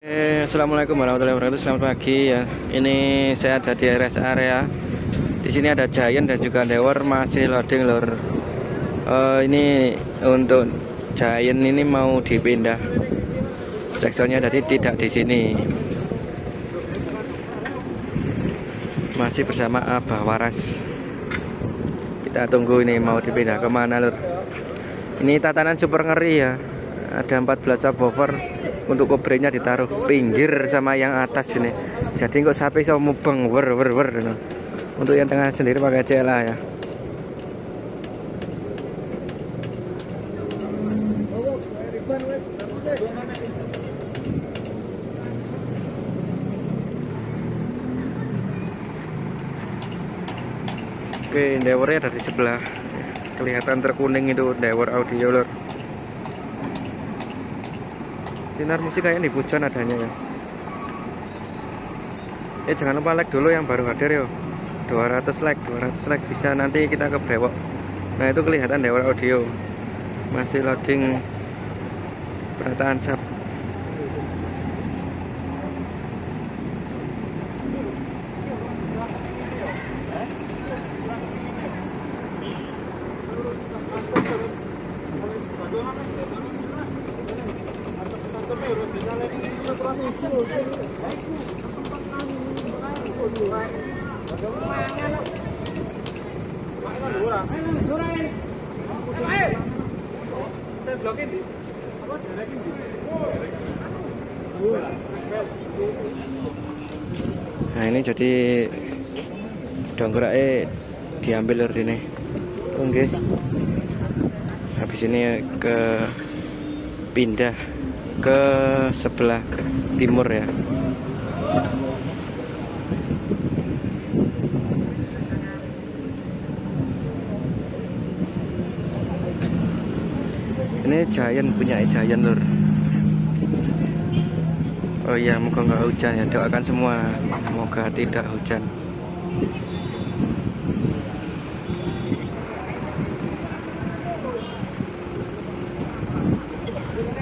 Eh, Assalamualaikum warahmatullahi wabarakatuh. Selamat pagi ya. Ini saya ada di rest area. Di sini ada Giant dan juga Dewer masih loading lor. Eh, ini untuk Giant ini mau dipindah. Jacksonnya jadi tidak di sini. Masih bersama Abah Waras. Kita tunggu ini mau dipindah ke mana lor. Ini tatanan super ngeri ya. Ada 14 subwoofer untuk kobrenya ditaruh pinggir sama yang atas ini. Jadi kok sapi bisa mubeng wer wer wer untuk yang tengah sendiri pakai cela ya. Oke dewernya ada di sebelah. Kelihatan terkuning itu dewer audio lor sinar musik kayaknya di pujon adanya ya. Eh jangan lupa like dulu yang baru hadir yo. 200 like 200 like bisa nanti kita ke brewok nah itu kelihatan dewa audio. Masih loading perataan sub Nah ini jadi dongkraknya diambil dari ini. Oke. Habis ini ke pindah ke sebelah timur ya. Ini Giant punya Giant lur. Oh iya, moga nggak hujan ya. Doakan semua, moga tidak hujan.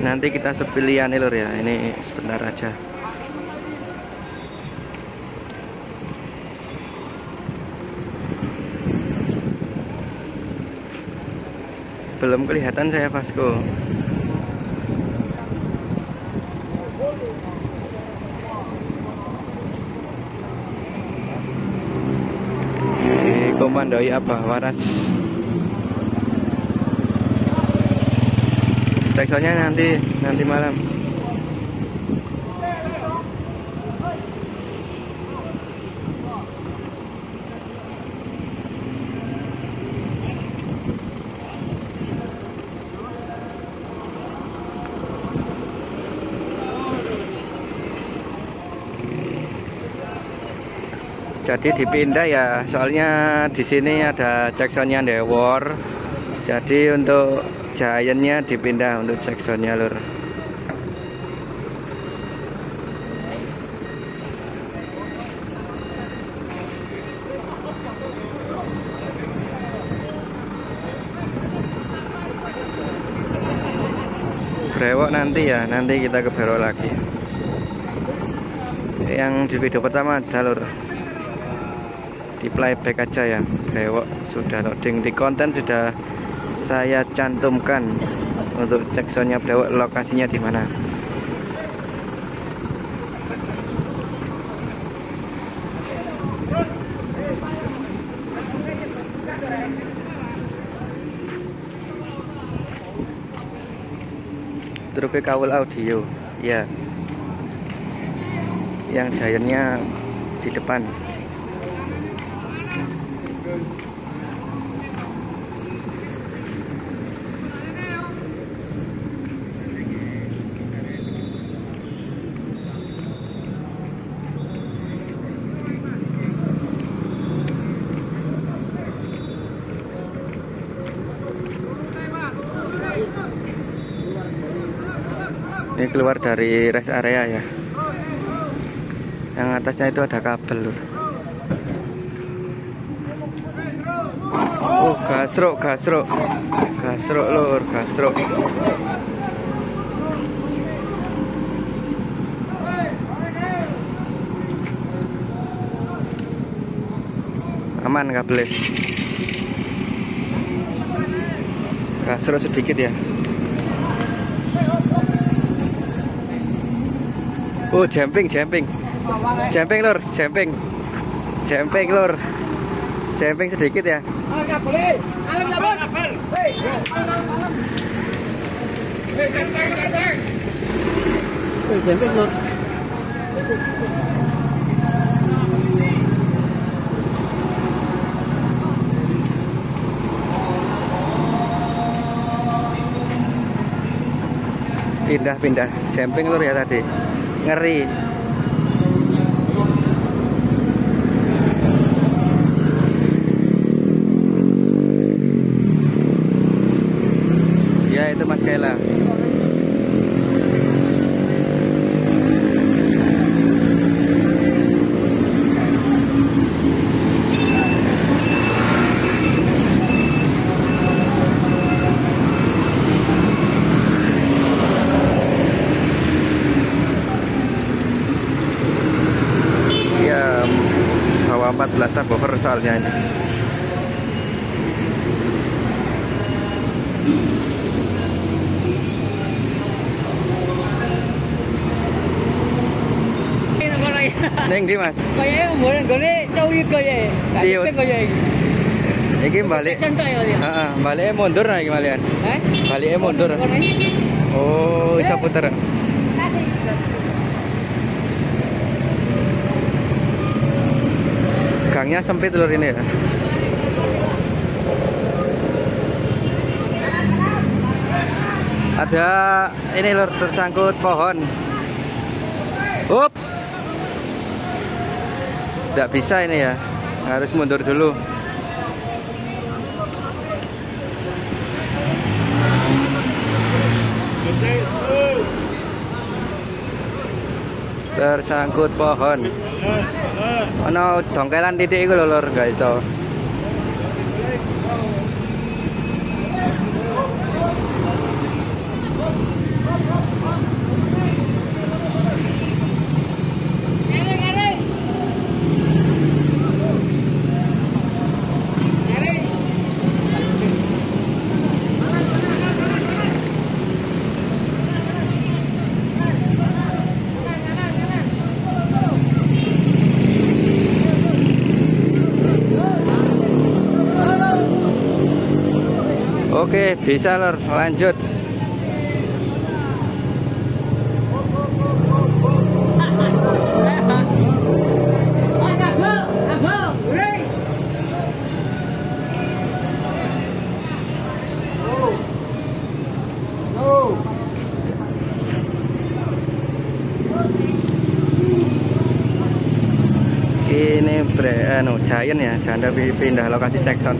Nanti kita sepilihan lur ya. Ini sebentar aja. Belum kelihatan saya Vasco. dikomandoi Abah Waras Teksonnya nanti nanti malam jadi dipindah ya soalnya di sini ada Jacksonnya Dewar jadi untuk Giantnya dipindah untuk Jacksonnya lur. Brewok nanti ya nanti kita ke brewok lagi. Yang di video pertama ada lur di playback aja ya. Brewok sudah loading di konten sudah saya cantumkan untuk Jacksonnya brewok lokasinya di mana. Truk kawul audio ya yang giantnya di depan ini keluar dari rest area ya. Yang atasnya itu ada kabel. Lur oh gasruk gasruk. Gasruk lur gasruk. Aman kabelnya. Gasruk sedikit ya. Oh jumping jumping. Jumping lor jumping. Jumping lor jumping sedikit ya. Pindah-pindah jumping lur ya tadi ngeri ya itu Mas Kela ya 14 subwoofer soalnya ini Neng di Mas. Kayaknya boleh gone cawi kaya. Ciut. Kaya kaya. Iki balik. Heeh, baliknya mundur nah iki malian. Eh? Baliknya mundur. Oh, bisa puter. Gangnya sempit lur ini ya. Ada ini lur tersangkut pohon. Up. Tidak bisa ini ya. Harus mundur dulu. Tersangkut pohon. Ono dongkelan titik iku lho lur, iso. Oke, bisa lur, lanjut. Ini bre, anu, Giant ya, janda pi- pindah lokasi Jackson.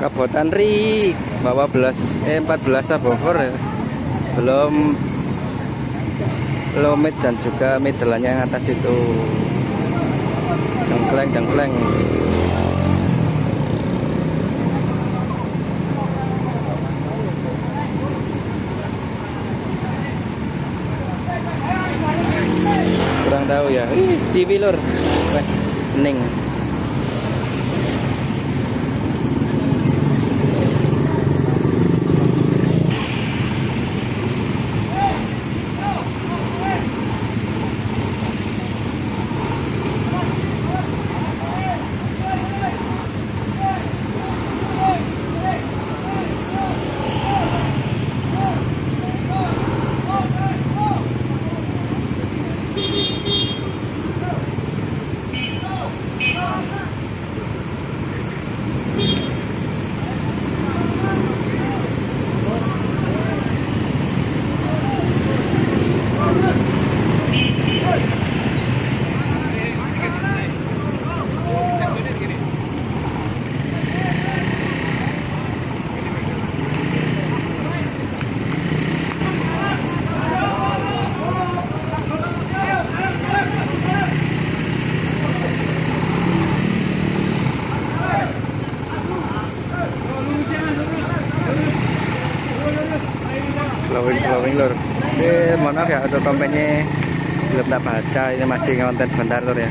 Kabupaten Rik bawa belas eh 14 subwoofer ya. Belum low mid dan juga middle-nya yang atas itu. Dengkleng dengkleng kurang tahu ya. Ih, ciwi lur Weh, flowing lur. Ini mohon maaf ya untuk komennya belum tak baca ini masih ngonten sebentar lur ya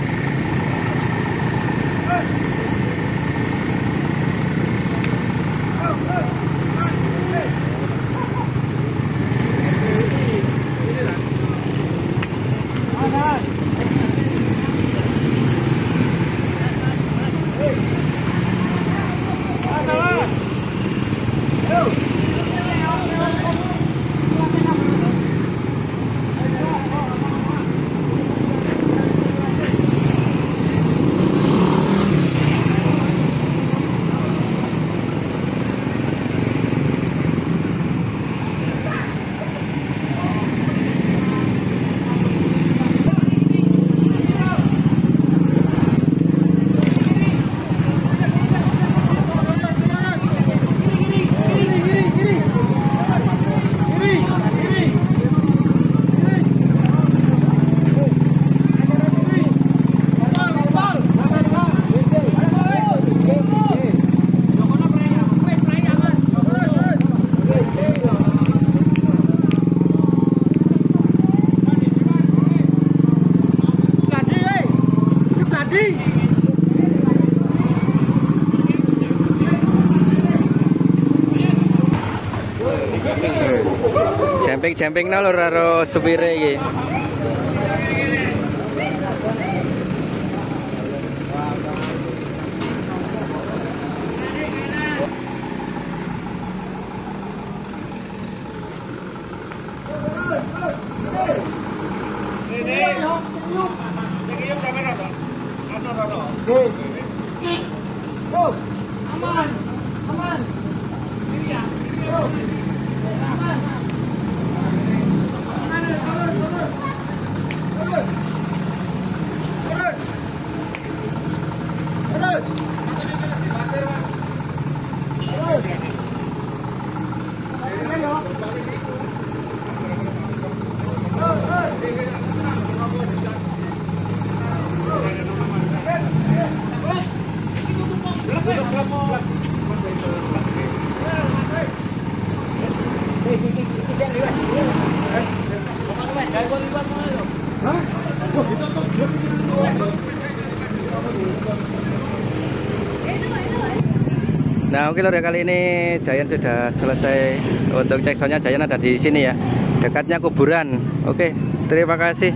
jemping-jemping nol ora ro supire iki. Oke lor ya kali ini Jayan sudah selesai. Untuk cek soalnya Jayan ada di sini ya. Dekatnya kuburan. Oke terima kasih